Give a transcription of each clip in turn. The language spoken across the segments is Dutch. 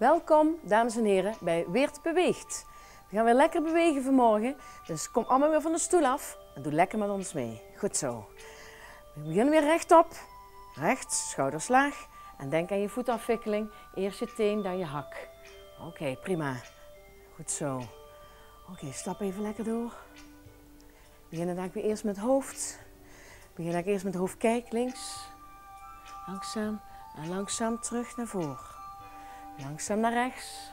Welkom, dames en heren, bij Weert Beweegt. We gaan weer lekker bewegen vanmorgen, dus kom allemaal weer van de stoel af en doe lekker met ons mee. Goed zo. We beginnen weer rechtop. Rechts, schouders laag. En denk aan je voetafwikkeling. Eerst je teen, dan je hak. Oké, prima. Goed zo. Oké, stap even lekker door. Beginnen dan weer eerst met hoofd. Begin dan eerst met hoofd kijk links. Langzaam en langzaam terug naar voren. Langzaam naar rechts.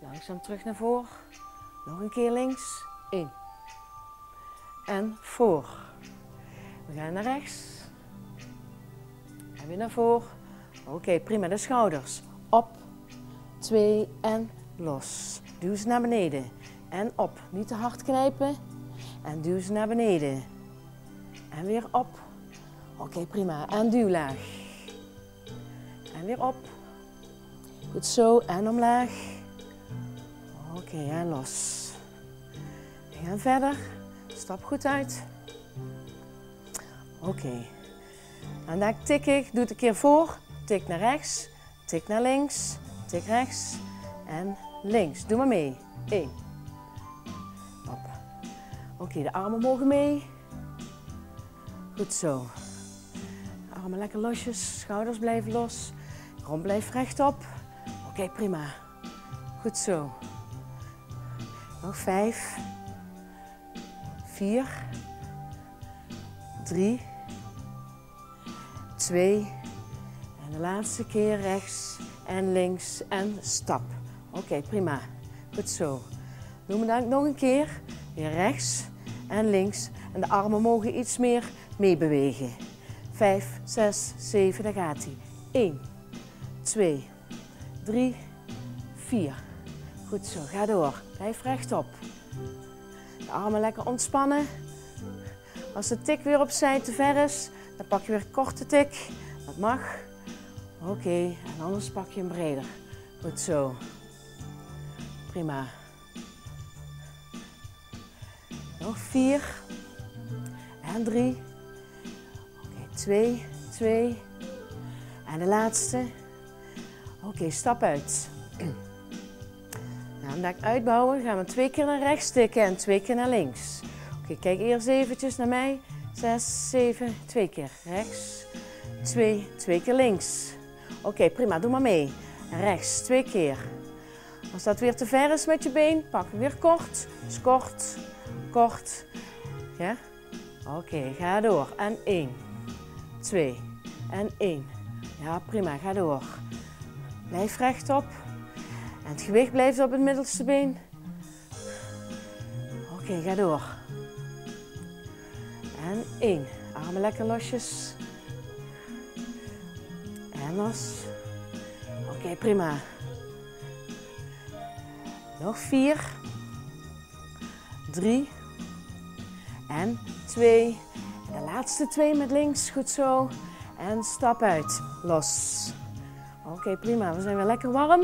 Langzaam terug naar voren. Nog een keer links. In. En voor. We gaan naar rechts. En weer naar voren. Oké, prima. De schouders. Op. Twee en los. Duw ze naar beneden. En op. Niet te hard knijpen. En duw ze naar beneden. En weer op. Oké, prima. En duw laag. En weer op. Goed zo. En omlaag. Oké, en los. We gaan verder. Stap goed uit. Oké. En dan tik ik. Doe het een keer voor. Tik naar rechts. Tik naar links. Tik rechts. En links. Doe maar mee. 1. Op. Oké, de armen mogen mee. Goed zo. Armen lekker losjes. Schouders blijven los. Rond blijft rechtop. Oké, prima. Goed zo. Nog vijf. Vier. Drie. Twee. En de laatste keer rechts en links en stap. Oké, prima. Goed zo. Doen we dan nog een keer. Weer rechts en links. En de armen mogen iets meer meebewegen. Vijf, zes, zeven, daar gaat hij. Eén, twee, drie, vier. Goed zo, ga door. Blijf rechtop. De armen lekker ontspannen. Als de tik weer opzij te ver is, dan pak je weer een korte tik. Dat mag. Oké, en anders pak je hem breder. Goed zo. Prima. Nog vier. En drie. Oké, twee, twee. En de laatste. Oké, stap uit. Nou, omdat ik uitbouwen, gaan we twee keer naar rechts tikken en twee keer naar links. Oké, kijk eerst eventjes naar mij. Zes, zeven, twee keer rechts. Twee, twee keer links. Oké, prima, doe maar mee. Rechts, twee keer. Als dat weer te ver is met je been, pak hem weer kort. Dus kort, kort. Ja? Oké, ga door. En één, twee en één. Ja, prima, ga door. Blijf rechtop. En het gewicht blijft op het middelste been. Oké, ga door. En één. Armen lekker losjes. En los. Oké, prima. Nog vier. Drie. En twee. De laatste twee met links. Goed zo. En stap uit. Los. Oké, prima. We zijn weer lekker warm.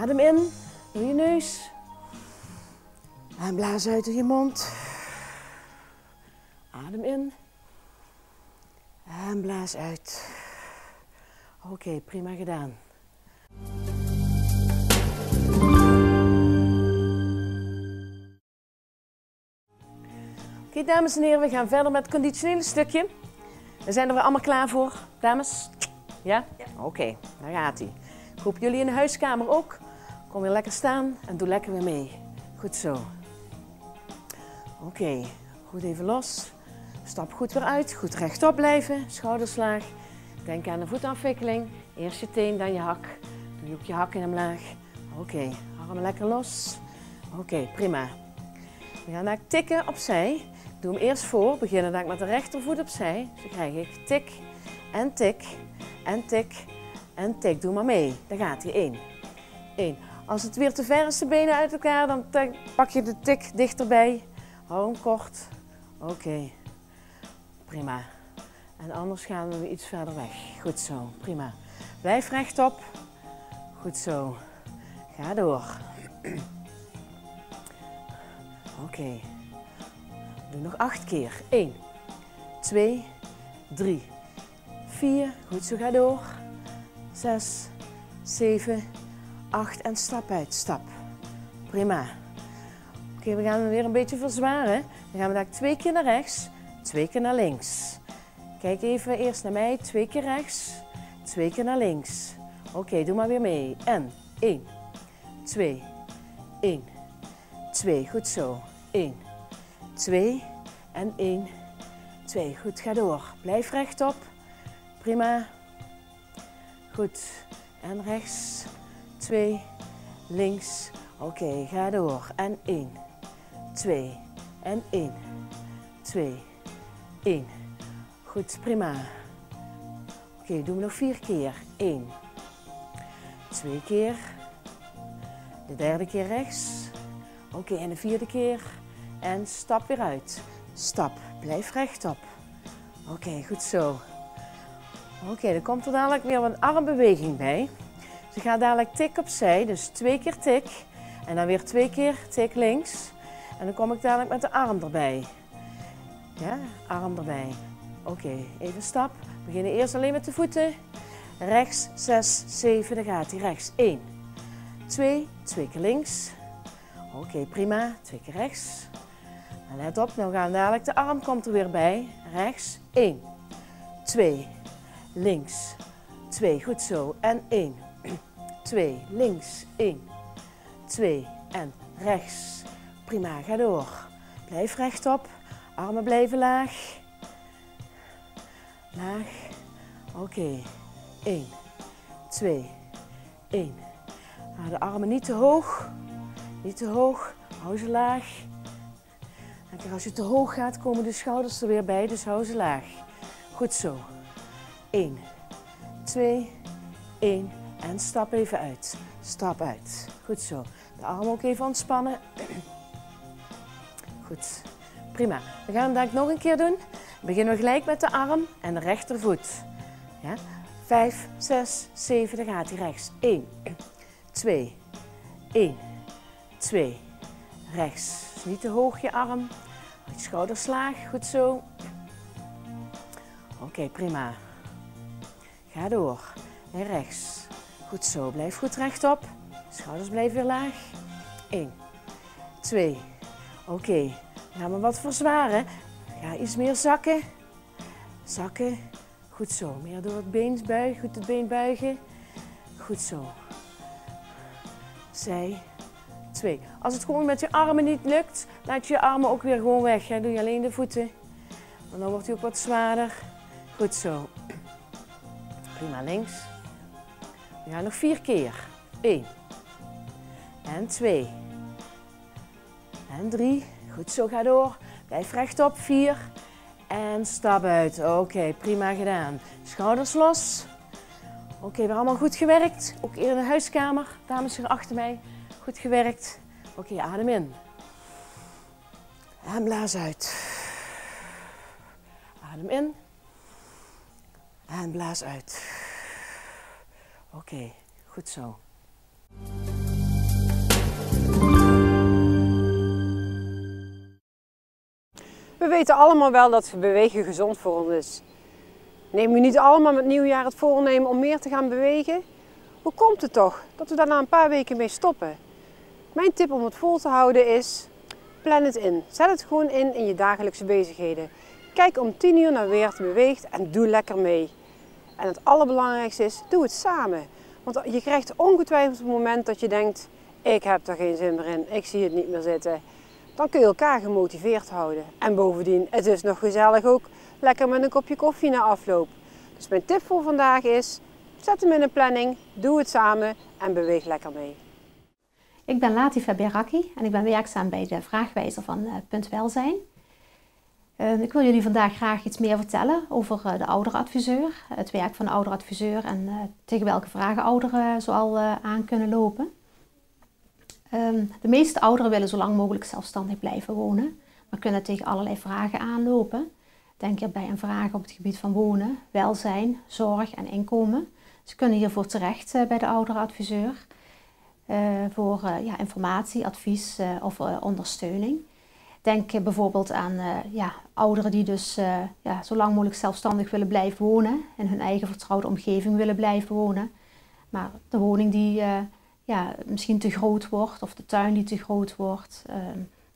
Adem in door je neus. En blaas uit door je mond. Adem in. En blaas uit. Oké, prima gedaan. Oké, dames en heren, we gaan verder met het conditionele stukje. We zijn er weer allemaal klaar voor, dames? Ja? Oké, daar gaat hij. Ik hoop jullie in de huiskamer ook. Kom weer lekker staan en doe lekker weer mee. Goed zo. Oké, goed even los. Stap goed weer uit. Goed rechtop blijven. Schouders laag. Denk aan de voetafwikkeling. Eerst je teen, dan je hak. Doe je ook je hakken omlaag. Oké, armen lekker los. Oké, prima. We gaan daar tikken opzij. Doe hem eerst voor. Beginnen dan met de rechtervoet opzij. Zo krijg ik tik en tik en tik en tik. Doe maar mee. Daar gaat hij. 1. 1. Als het weer te ver is, de benen uit elkaar, dan pak je de tik dichterbij. Hou hem kort. Oké. Prima. En anders gaan we iets verder weg. Goed zo. Prima. Blijf rechtop. Goed zo. Ga door. Oké. Doe nog acht keer. 1, 2, 3, 4. Goed zo, ga door. zes, zeven, acht en stap uit. Stap. Prima. Oké, we gaan hem weer een beetje verzwaren. Dan gaan we daar twee keer naar rechts, twee keer naar links. Kijk even eerst naar mij. Twee keer rechts, twee keer naar links. Oké, doe maar weer mee. En 1, 2, 1, 2. Goed zo. 1, 2 en 1, 2. Goed, ga door. Blijf rechtop. Prima. Goed. En rechts. 2, links. Oké, ga door. En 1, 2 en 1, 2, 1. Goed, prima. Oké, doen we nog vier keer. 1, twee keer. De derde keer rechts. Oké, en de vierde keer. En stap weer uit. Stap, blijf rechtop. Oké, goed zo. Oké, dan komt er dadelijk weer een armbeweging bij. Ze gaat dadelijk tik opzij, dus twee keer tik. En dan weer twee keer tik links. En dan kom ik dadelijk met de arm erbij. Ja, arm erbij. Oké, even stap. We beginnen eerst alleen met de voeten. Rechts, 6, 7, dan gaat hij rechts. 1, 2, twee keer links. Oké, prima. Twee keer rechts. En let op, nou gaan dadelijk de arm komt er weer bij. Rechts, 1, 2, links, 2, goed zo. En 1, 2, links, 1, 2 en rechts. Prima, ga door. Blijf rechtop. Armen blijven laag. Laag. Oké. 1, 2, 1. de armen niet te hoog. Niet te hoog. Hou ze laag. Als je te hoog gaat, komen de schouders er weer bij, dus hou ze laag. Goed zo. 1, 2, 1 en stap even uit. Stap uit. Goed zo. De arm ook even ontspannen. Goed. Prima. We gaan het nog een keer doen. Beginnen we gelijk met de arm en de rechtervoet. Ja? 5, 6, 7, dan gaat hij rechts. 1, 2, 1, 2, rechts. Dus niet te hoog je arm. Je schouders laag, goed zo. Oké, prima. Ga door. En rechts. Goed zo, blijf goed rechtop. Schouders blijven weer laag. 1, 2, oké. Okay. Gaan we wat verzwaren. Ga iets meer zakken. Zakken. Goed zo. Meer door het been buigen. Goed het been buigen. Goed zo. Zij. Twee. Als het gewoon met je armen niet lukt, laat je je armen ook weer gewoon weg. Hè. Doe je alleen de voeten. Want dan wordt hij ook wat zwaarder. Goed zo. Prima links. We gaan nog vier keer. Eén. En twee. En drie. Goed zo, ga door. Blijf rechtop. Vier. En stap uit. Oké, prima gedaan. Schouders los. Oké, we hebben allemaal goed gewerkt. Ook in de huiskamer. Dames hier achter mij. Goed gewerkt. Oké, adem in. En blaas uit. Adem in. En blaas uit. Oké, goed zo. We weten allemaal wel dat bewegen gezond voor ons is. Neem u niet allemaal met nieuwjaar het voornemen om meer te gaan bewegen? Hoe komt het toch dat we daar na een paar weken mee stoppen? Mijn tip om het vol te houden is, plan het in. Zet het gewoon in in je dagelijkse bezigheden. Kijk om 10 uur naar weer beweegt en doe lekker mee. En het allerbelangrijkste is, doe het samen. Want je krijgt ongetwijfeld het moment dat je denkt, ik heb er geen zin meer in, ik zie het niet meer zitten dan kun je elkaar gemotiveerd houden. En bovendien, het is nog gezellig ook lekker met een kopje koffie na afloop. Dus mijn tip voor vandaag is, zet hem in een planning, doe het samen en beweeg lekker mee. Ik ben Latifa Beraki en ik ben werkzaam bij de vraagwijzer van uh, Punt Welzijn. Uh, ik wil jullie vandaag graag iets meer vertellen over uh, de ouderadviseur, het werk van de ouderadviseur en tegen welke vragen ouderen zoal aan kunnen lopen. Ehm, de meeste ouderen willen zo lang mogelijk zelfstandig blijven wonen, maar kunnen tegen allerlei vragen aanlopen. Denk hierbij aan vragen op het gebied van wonen, welzijn, zorg en inkomen. Ze kunnen hiervoor terecht bij de ouderenadviseur uh, voor ja, informatie, advies of ondersteuning. Denk bijvoorbeeld aan ja, ouderen die dus ja, zo lang mogelijk zelfstandig willen blijven wonen, in hun eigen vertrouwde omgeving willen blijven wonen. Maar de woning die ja, misschien te groot wordt of de tuin die te groot wordt.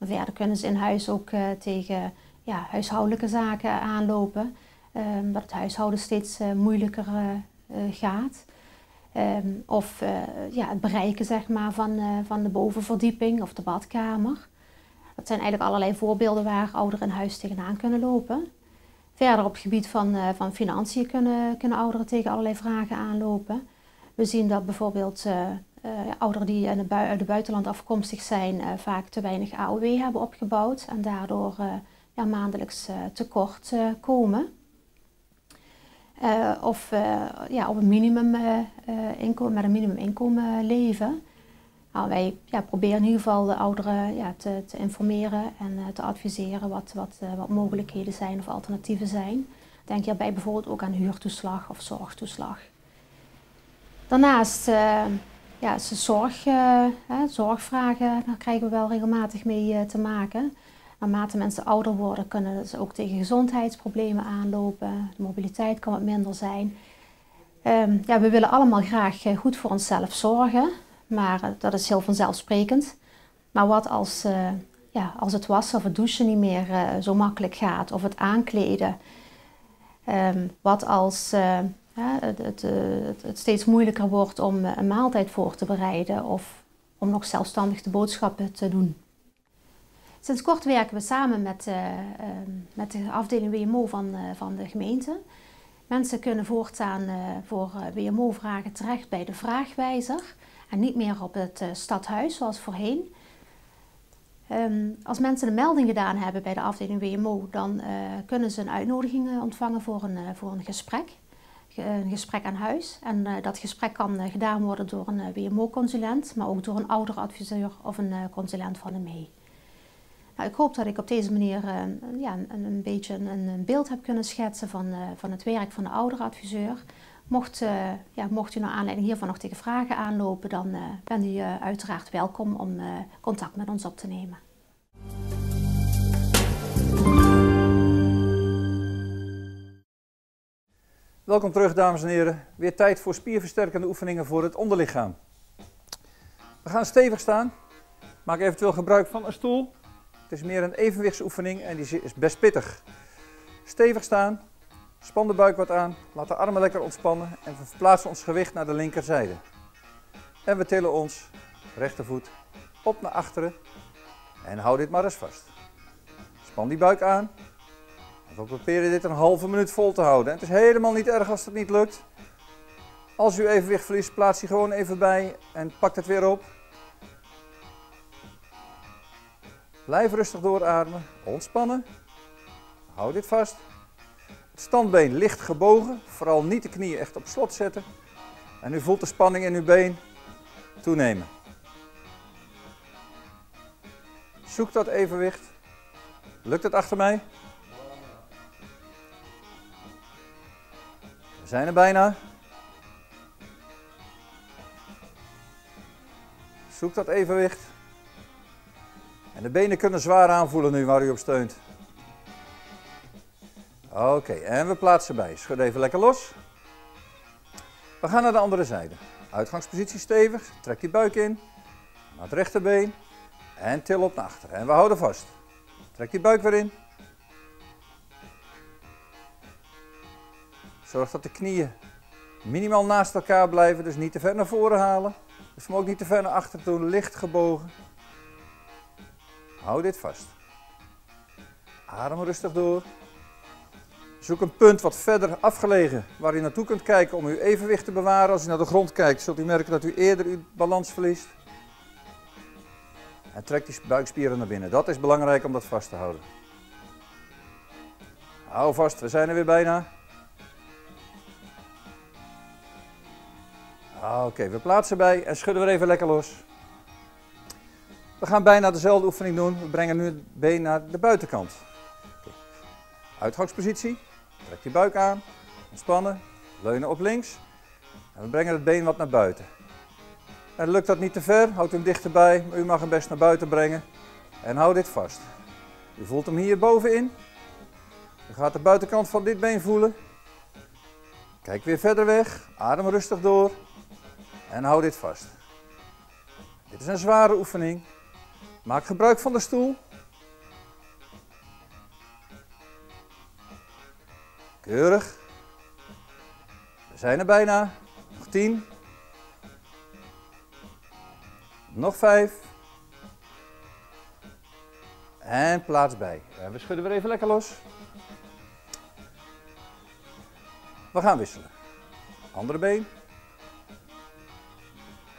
Verder kunnen ze in huis ook tegen ja, huishoudelijke zaken aanlopen. Um, dat het huishouden steeds moeilijker gaat. Ehm, of ja, het bereiken zeg maar, van, van de bovenverdieping of de badkamer. Dat zijn eigenlijk allerlei voorbeelden waar ouderen in huis tegenaan kunnen lopen. Verder op het gebied van, uh, van financiën kunnen, kunnen ouderen tegen allerlei vragen aanlopen. We zien dat bijvoorbeeld uh, uh, ouderen die uit het buitenland afkomstig zijn vaak te weinig AOW hebben opgebouwd en daardoor ja, maandelijks tekort komen. of ja, op een minimum, inkomen, met een minimuminkomen leven. Nou, wij ja, proberen in ieder geval de ouderen ja, te, te informeren en uh, te adviseren wat, wat, uh, wat mogelijkheden zijn of alternatieven zijn. Denk hierbij bijvoorbeeld ook aan huurtoeslag of zorgtoeslag. Daarnaast uh, ja, zorg, zorgvragen, daar krijgen we wel regelmatig mee te maken. Naarmate mensen ouder worden, kunnen ze ook tegen gezondheidsproblemen aanlopen. De mobiliteit kan wat minder zijn. Um, ja, we willen allemaal graag goed voor onszelf zorgen. Maar eh, dat is heel vanzelfsprekend. Maar wat als, uh, ja, als het wassen of het douchen niet meer uh, zo makkelijk gaat, of het aankleden. Um, wat als uh, het, het, het, steeds moeilijker wordt om een maaltijd voor te bereiden of om nog zelfstandig de boodschappen te doen. Sinds kort werken we samen met, ehm, met de afdeling WMO van, van de gemeente. Mensen kunnen voortaan voor WMO-vragen terecht bij de vraagwijzer en niet meer op het uh, stadhuis zoals voorheen. Um, als mensen een melding gedaan hebben bij de afdeling WMO, dan uh, kunnen ze een uitnodiging uh, ontvangen voor een, voor een gesprek. Een gesprek aan huis. En dat gesprek kan gedaan worden door een WMO-consulent, maar ook door een ouderadviseur of een consulent van de ME. Nou, ik hoop dat ik op deze manier ja, een, een beetje een, een, beeld heb kunnen schetsen van, van het werk van de ouderadviseur. Mocht, uh, ja, mocht u naar aanleiding hiervan nog tegen vragen aanlopen, dan uh, bent u uh, uiteraard welkom om contact met ons op te nemen. Welkom terug, dames en heren. Weer tijd voor spierversterkende oefeningen voor het onderlichaam. We gaan stevig staan. Maak eventueel gebruik van een stoel. Het is meer een evenwichtsoefening en die is best pittig. Stevig staan, Span de buik wat aan, laat de armen lekker ontspannen en we verplaatsen ons gewicht naar de linkerzijde. En we tillen ons rechtervoet op naar achteren en hou dit maar eens vast. Span die buik aan. En we proberen dit een halve minuut vol te houden. het is helemaal niet erg als het niet lukt. Als u evenwicht verliest, plaats die gewoon even bij en pak het weer op. Blijf rustig doorademen, ontspannen. Hou dit vast. Standbeen licht gebogen, vooral niet de knieën echt op slot zetten. En u voelt de spanning in uw been toenemen. Zoek dat evenwicht. Lukt het achter mij? We zijn er bijna. Zoek dat evenwicht. En de benen kunnen zwaar aanvoelen nu waar u op steunt. Oké, en we plaatsen bij. Schud even lekker los. We gaan naar de andere zijde. Uitgangspositie stevig. Trek die buik in. Naar het rechterbeen. En til op naar achter. En we houden vast. Trek die buik weer in. Zorg dat de knieën minimaal naast elkaar blijven. Dus niet te ver naar voren halen. Dus we ook niet te ver naar achter doen. Licht gebogen. Hou dit vast. Adem rustig door. Zoek een punt wat verder afgelegen waar u naartoe kunt kijken om uw evenwicht te bewaren. Als u naar de grond kijkt, zult u merken dat u eerder uw balans verliest. En trek die buikspieren naar binnen. Dat is belangrijk om dat vast te houden. Hou vast, we zijn er weer bijna. Oké, we plaatsen bij en schudden we even lekker los. We gaan bijna dezelfde oefening doen. We brengen nu het been naar de buitenkant. Uitgangspositie. Trek die buik aan, ontspannen, leunen op links. En we brengen het been wat naar buiten. En lukt dat niet te ver, houd hem dichterbij, maar u mag hem best naar buiten brengen. En hou dit vast. U voelt hem hier bovenin. U gaat de buitenkant van dit been voelen. Kijk weer verder weg, adem rustig door. En hou dit vast. Dit is een zware oefening. Maak gebruik van de stoel. Keurig. We zijn er bijna. Nog 10. Nog 5. En plaats bij. En we schudden weer even lekker los. We gaan wisselen. Andere been.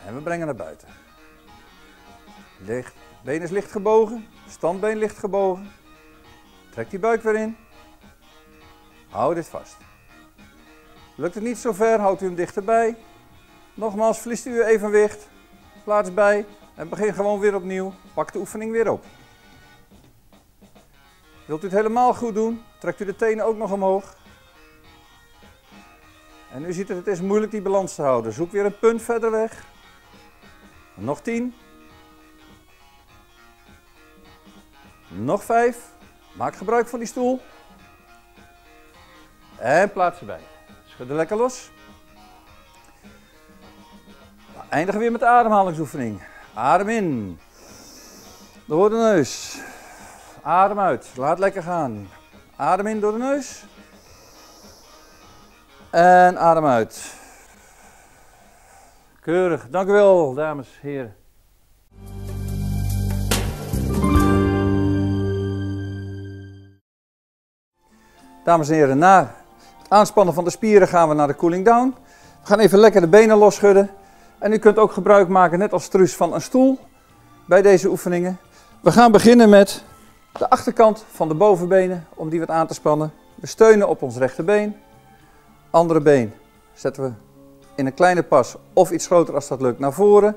En we brengen naar buiten. Licht. Been is licht gebogen. Standbeen licht gebogen. Trek die buik weer in. Hou dit vast. Lukt het niet zo ver, houdt u hem dichterbij. Nogmaals, verliest u uw evenwicht. Plaats bij en begin gewoon weer opnieuw. Pak de oefening weer op. Wilt u het helemaal goed doen, trekt u de tenen ook nog omhoog. En u ziet het, het is moeilijk die balans te houden. Zoek weer een punt verder weg. Nog 10. Nog 5. Maak gebruik van die stoel. En plaats erbij. Schudden lekker los. We eindigen weer met de ademhalingsoefening. Adem in. Door de neus. Adem uit. Laat lekker gaan. Adem in door de neus. En adem uit. Keurig. Dank u wel, dames en heren. Dames en heren, na aanspannen van de spieren gaan we naar de cooling down. We gaan even lekker de benen losschudden. En u kunt ook gebruik maken, net als Truus, van een stoel bij deze oefeningen. We gaan beginnen met de achterkant van de bovenbenen, om die wat aan te spannen. We steunen op ons rechterbeen. Andere been zetten we in een kleine pas of iets groter als dat lukt naar voren.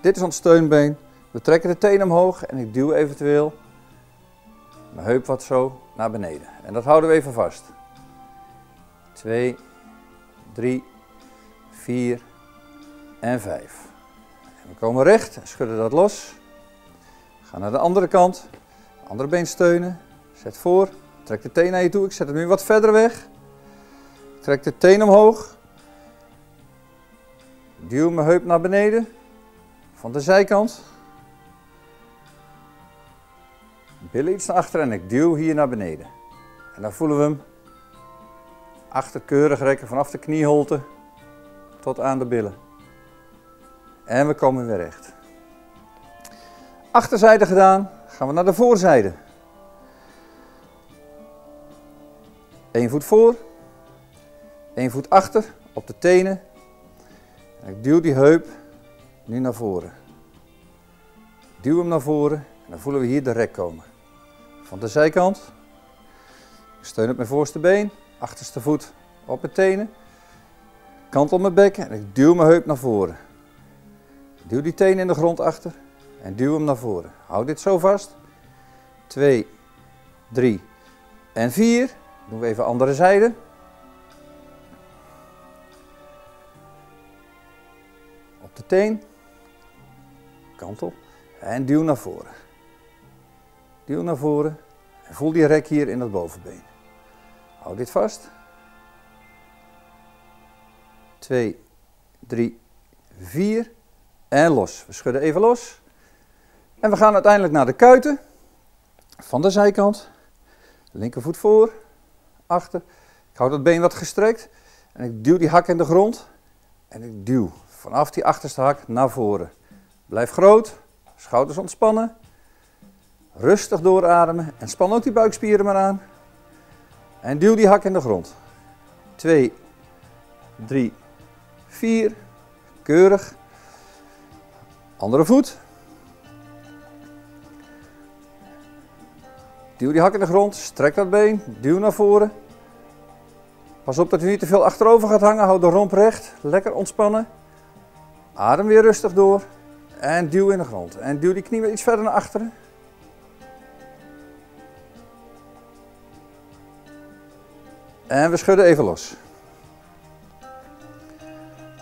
Dit is ons steunbeen. We trekken de teen omhoog en ik duw eventueel mijn heup wat zo naar beneden. En dat houden we even vast. 2, 3, 4 en 5. En we komen recht en schudden dat los. Ga naar de andere kant. Andere been steunen. Zet voor. Trek de teen naar je toe. Ik zet hem nu wat verder weg. Trek de teen omhoog. Duw mijn heup naar beneden. Van de zijkant. Billen iets naar achteren en ik duw hier naar beneden. En dan voelen we hem achterkeurig rekken vanaf de knieholte tot aan de billen. En we komen weer recht. Achterzijde gedaan, gaan we naar de voorzijde. Eén voet voor, één voet achter op de tenen. En ik duw die heup nu naar voren. Duw hem naar voren en dan voelen we hier de rek komen. Van de zijkant. Ik steun op mijn voorste been, achterste voet op mijn tenen. Kant op mijn bekken en ik duw mijn heup naar voren. Duw die teen in de grond achter en duw hem naar voren. Hou dit zo vast. 2, 3 en 4. Doen we even andere zijde. Op de teen. Kant op. En duw naar voren. Duw naar voren. En voel die rek hier in het bovenbeen. Hou dit vast. 2, 3, 4 en los. We schudden even los. En we gaan uiteindelijk naar de kuiten. Van de zijkant. Linkervoet voor, achter. Ik hou dat been wat gestrekt. En ik duw die hak in de grond. En ik duw vanaf die achterste hak naar voren. Blijf groot. Schouders ontspannen. Rustig doorademen. En span ook die buikspieren maar aan. En duw die hak in de grond. 2, 3, 4. Keurig. Andere voet. Duw die hak in de grond, strek dat been, duw naar voren. Pas op dat u niet te veel achterover gaat hangen, houd de romp recht, lekker ontspannen. Adem weer rustig door en duw in de grond. En duw die knie weer iets verder naar achteren. En we schudden even los.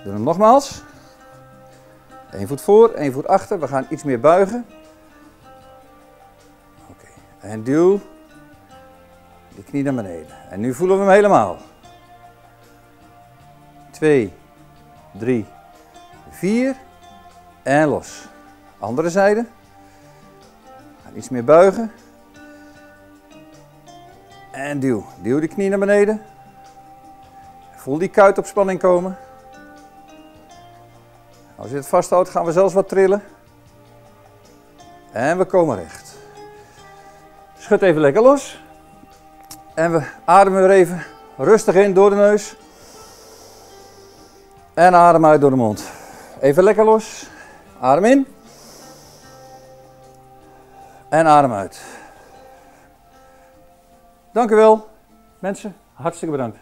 Doe hem nogmaals. Eén voet voor, één voet achter. We gaan iets meer buigen. Oké, en duw die knie naar beneden. En nu voelen we hem helemaal. 2, 3, Vier. En los. Andere zijde. Iets meer buigen. En duw. Duw de knie naar beneden. Voel die kuit op spanning komen. Als je het vasthoudt gaan we zelfs wat trillen. En we komen recht. Schud even lekker los. En we ademen weer even rustig in door de neus. En adem uit door de mond. Even lekker los. Adem in. En adem uit. Dank u wel. Mensen, hartstikke bedankt.